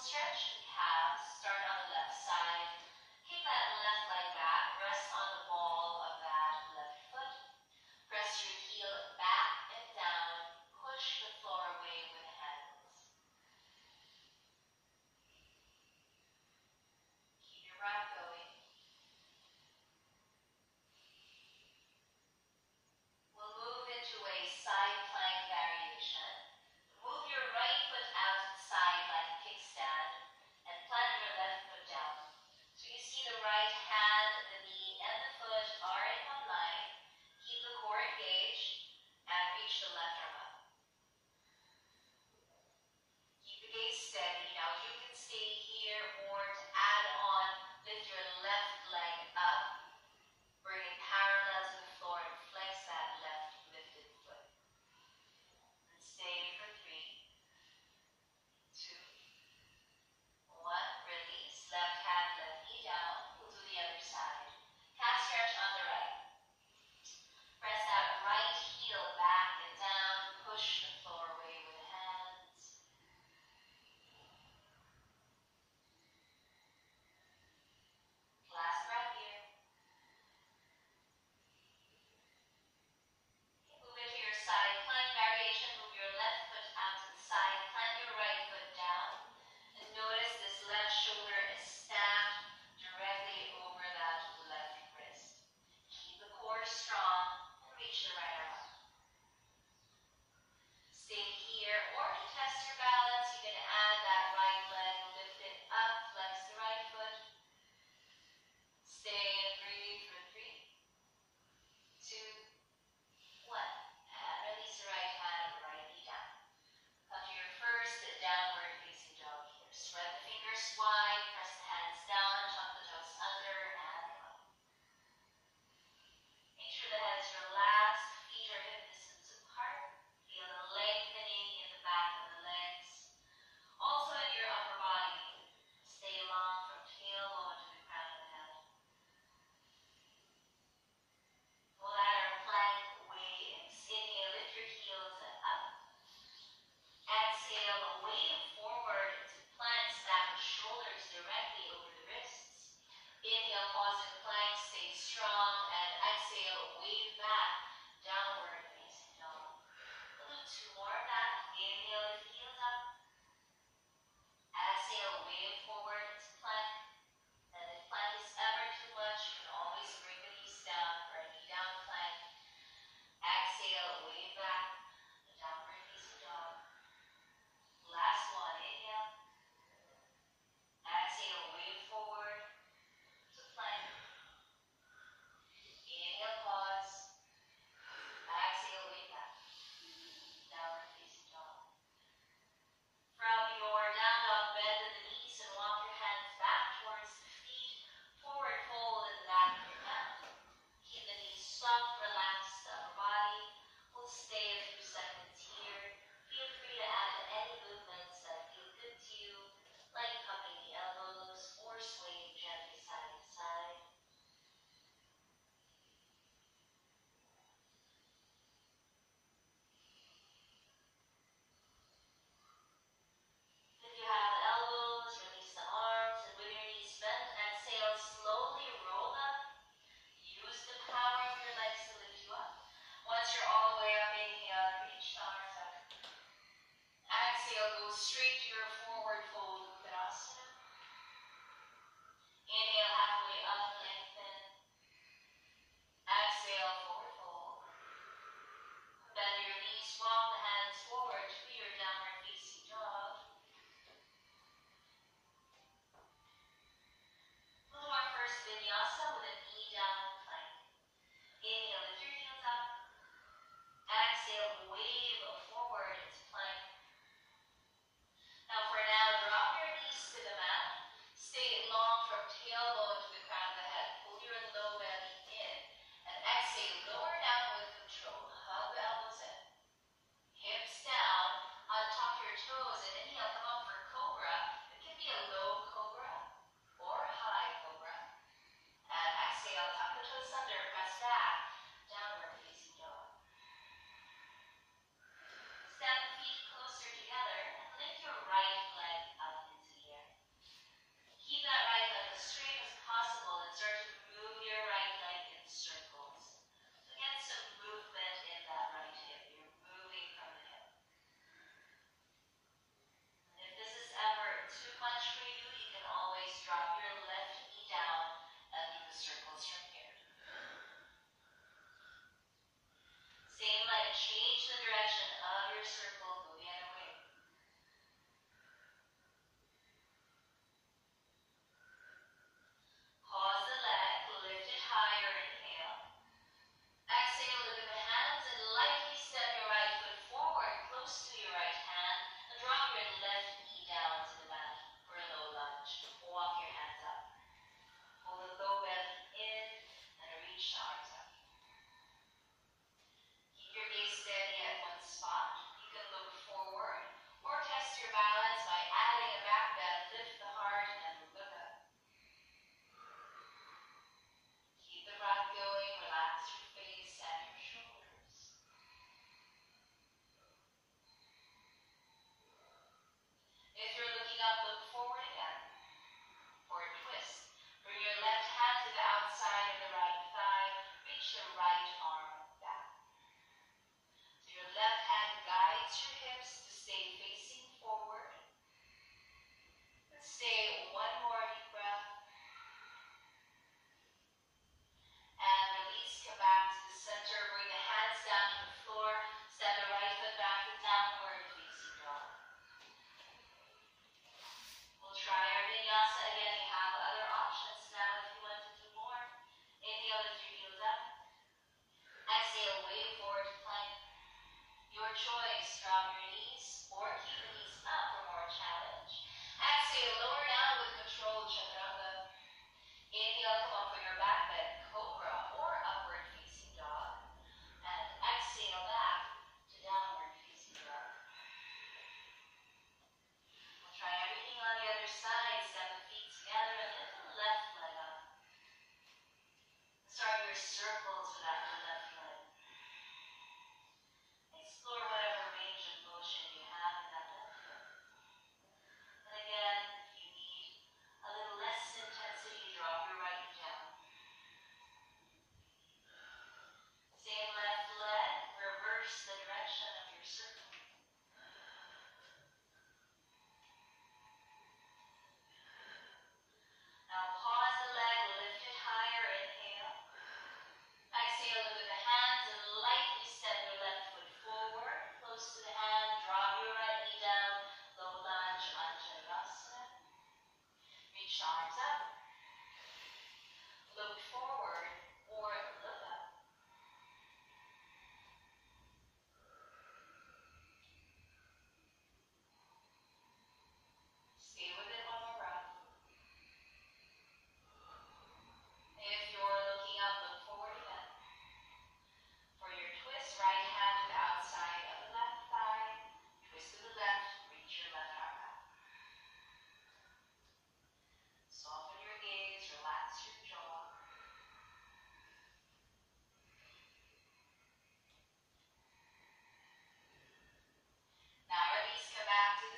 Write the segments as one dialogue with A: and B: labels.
A: stretch.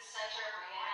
A: Center, bring your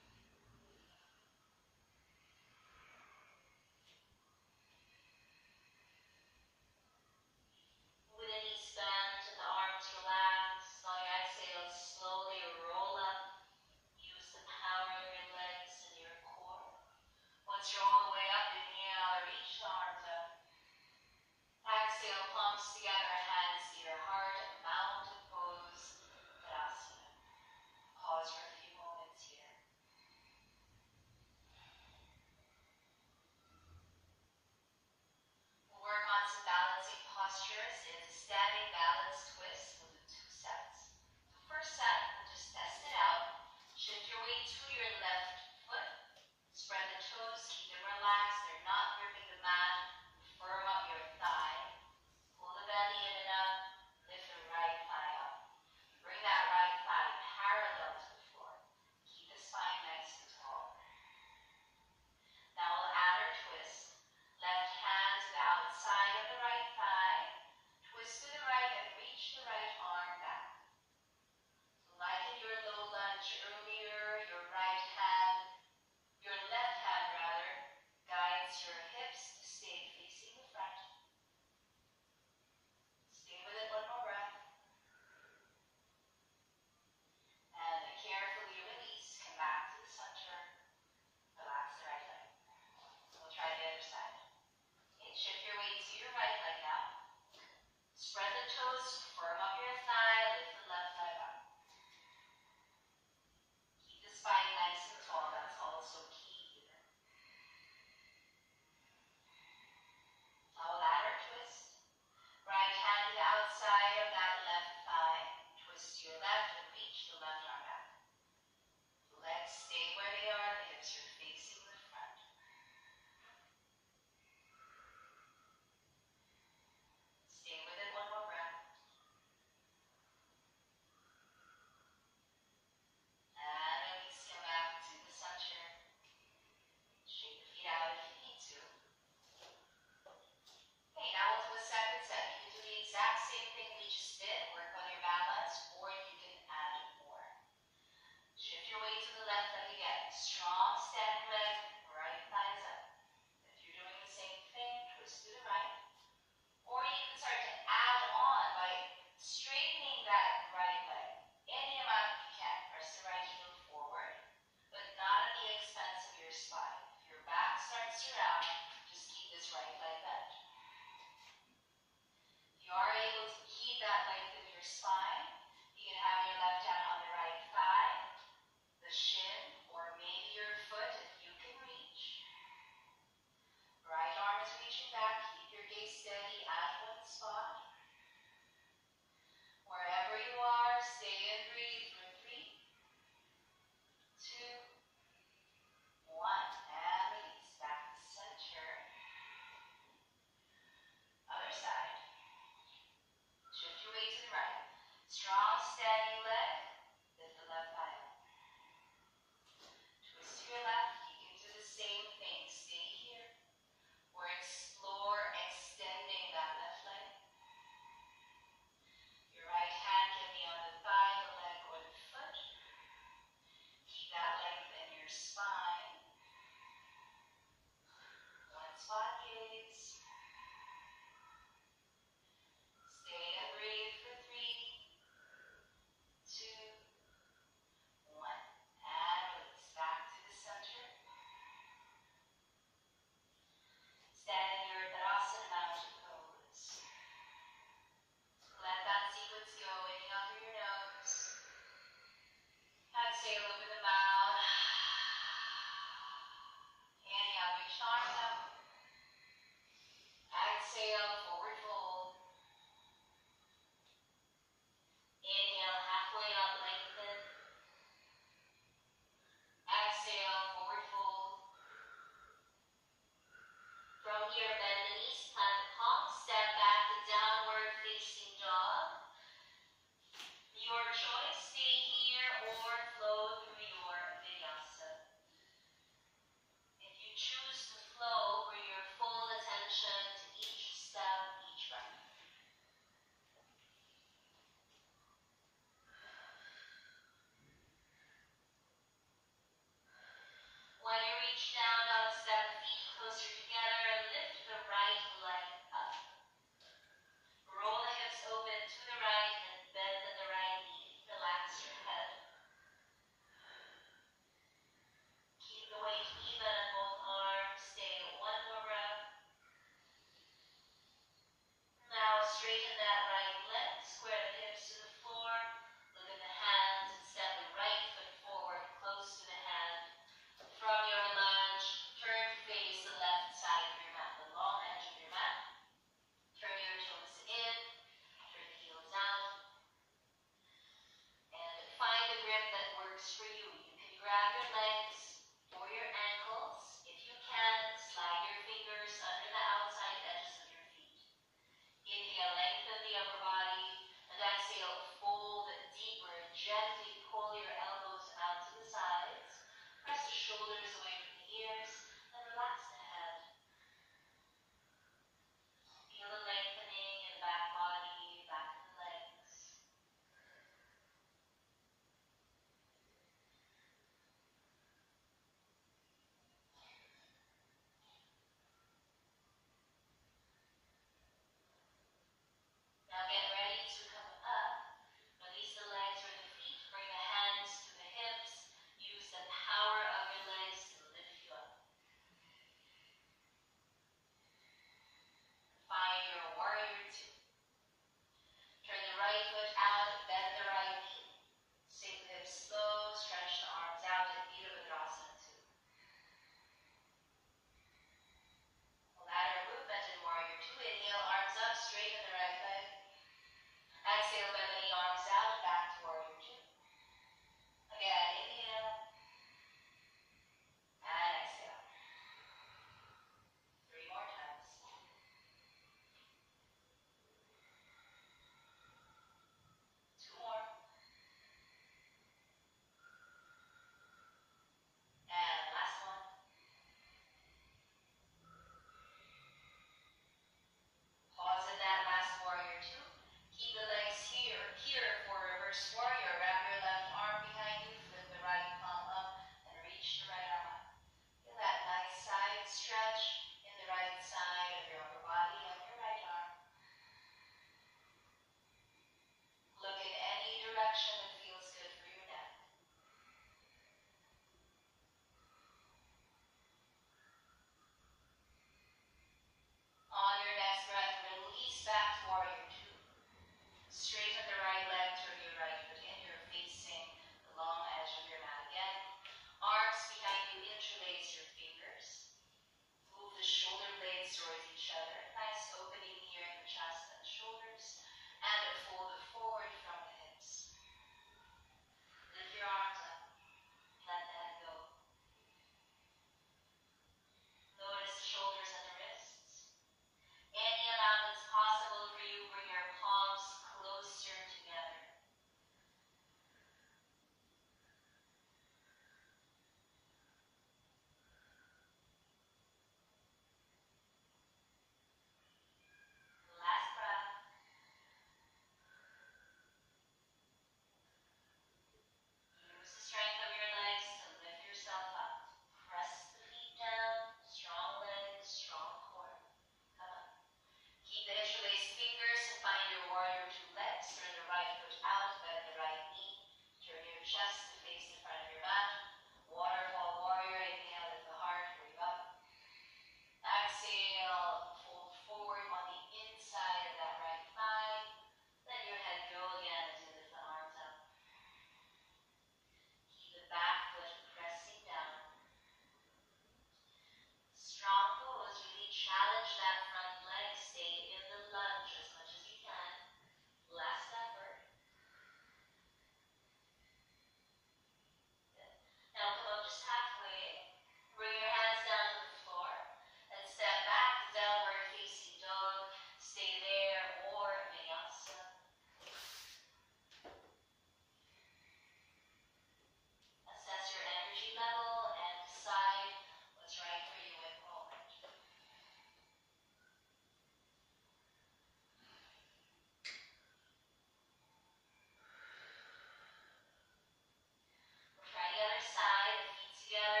A: other side, feet together,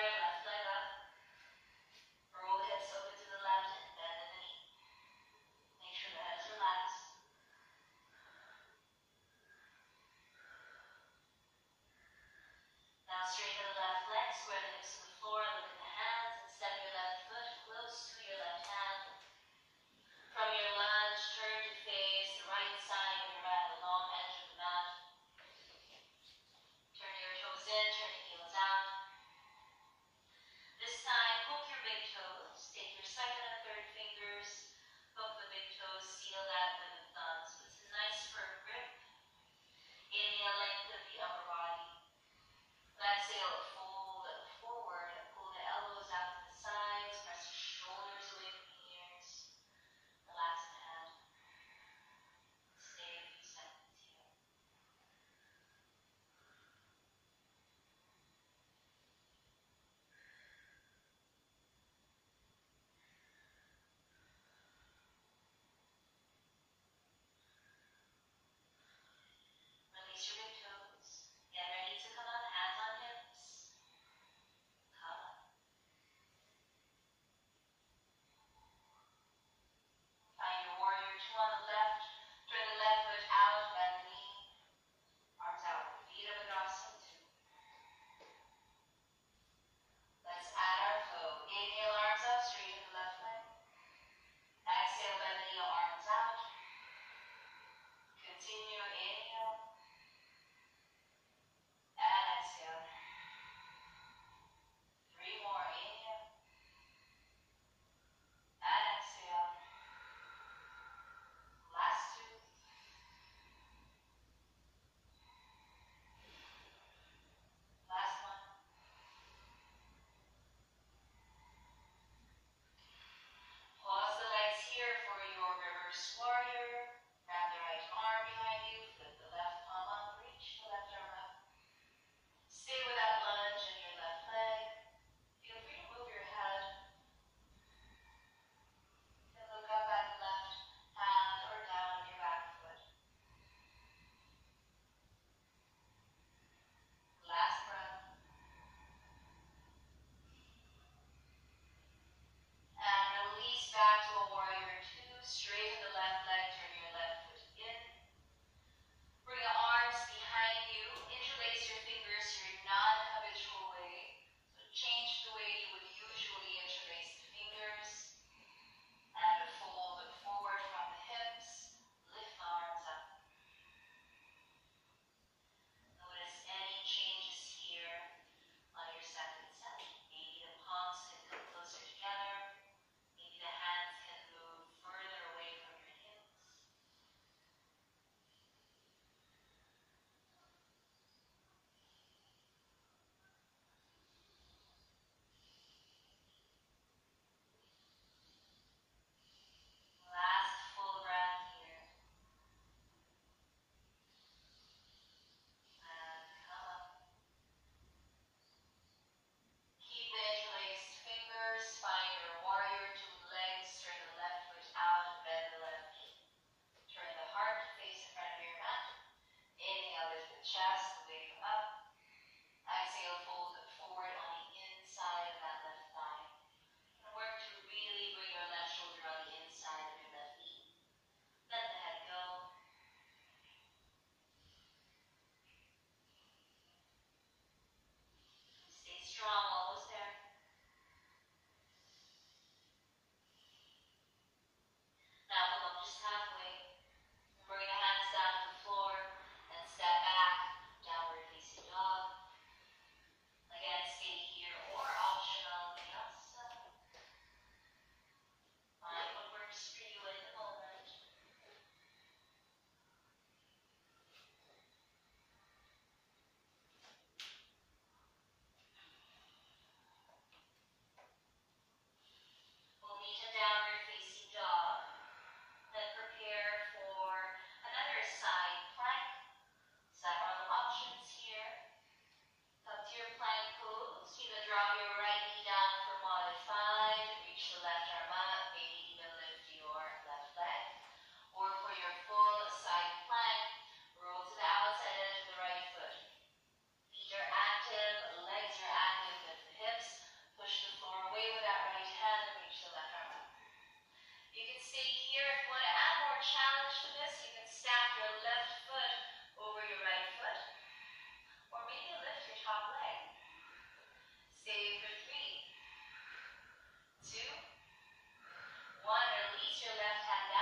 A: casa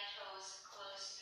A: Toes close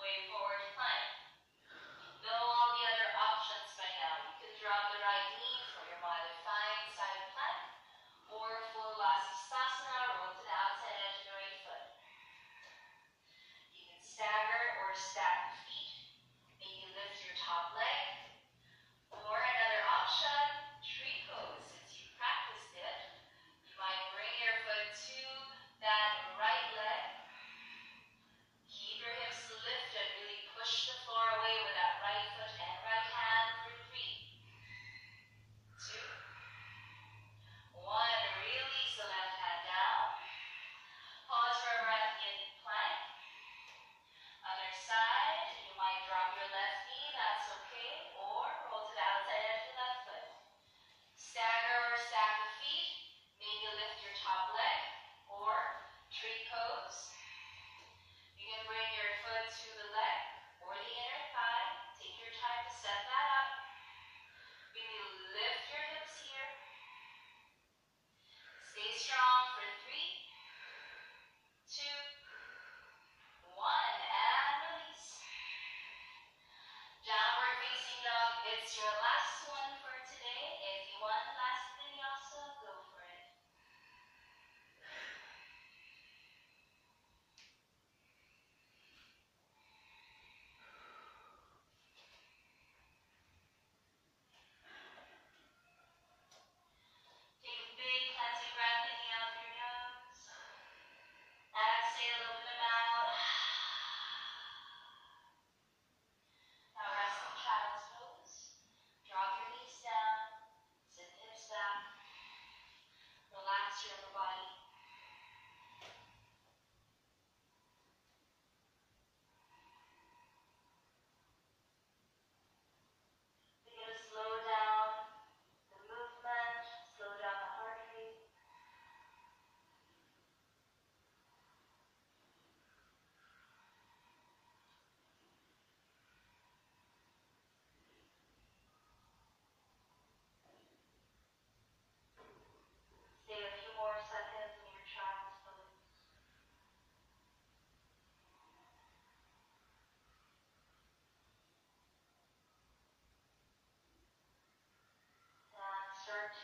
A: way forward plan. Though away with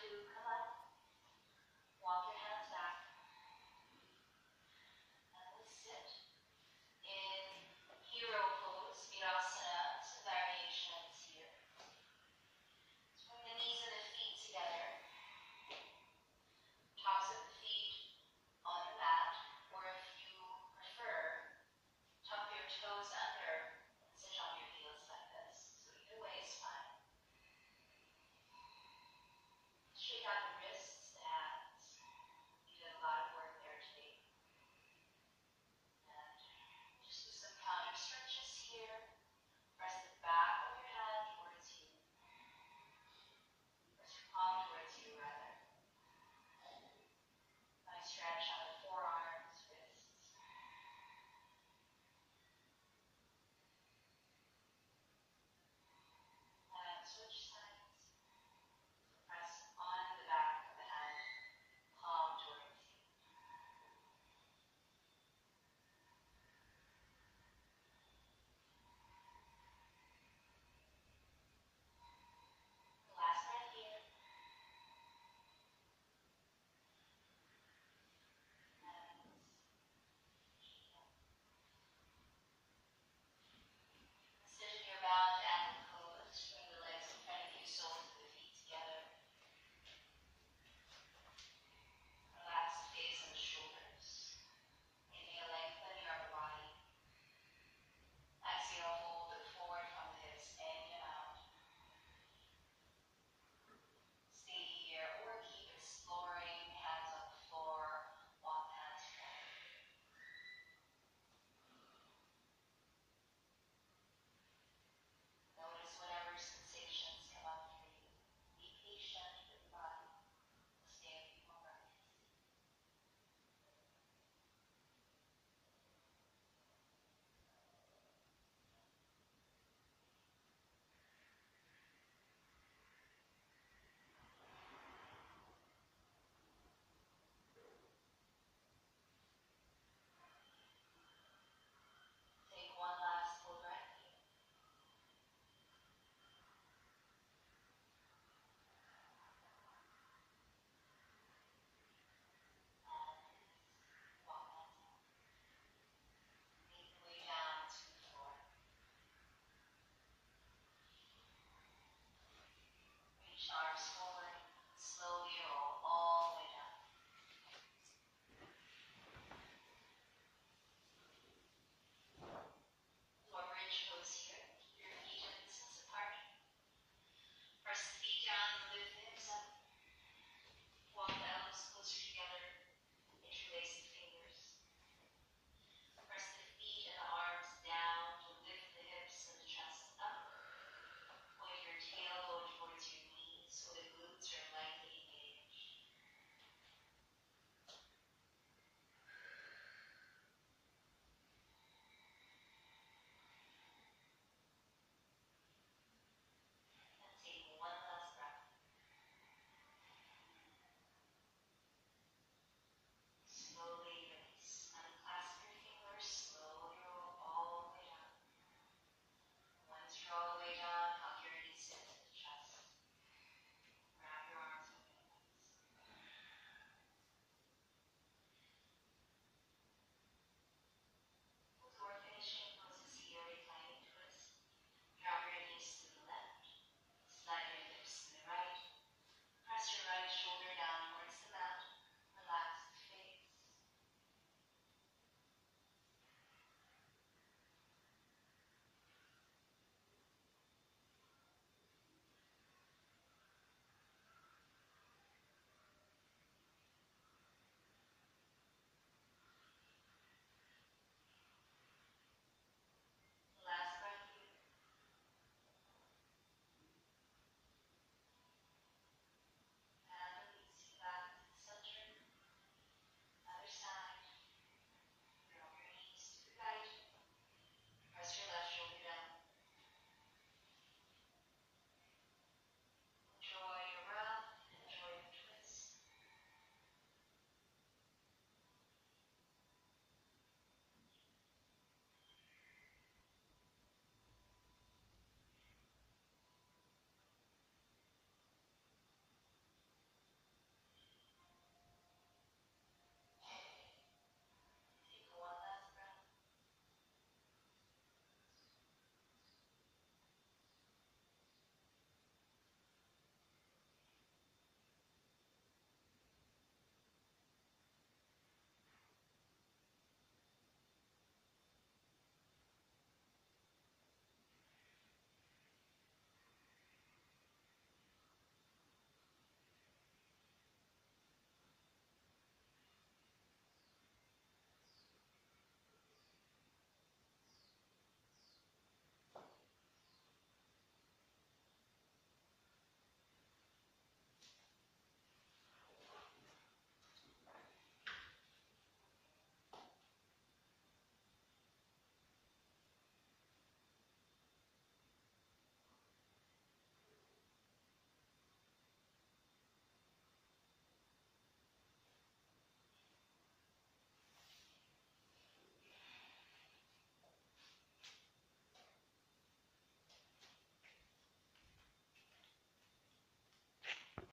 A: to come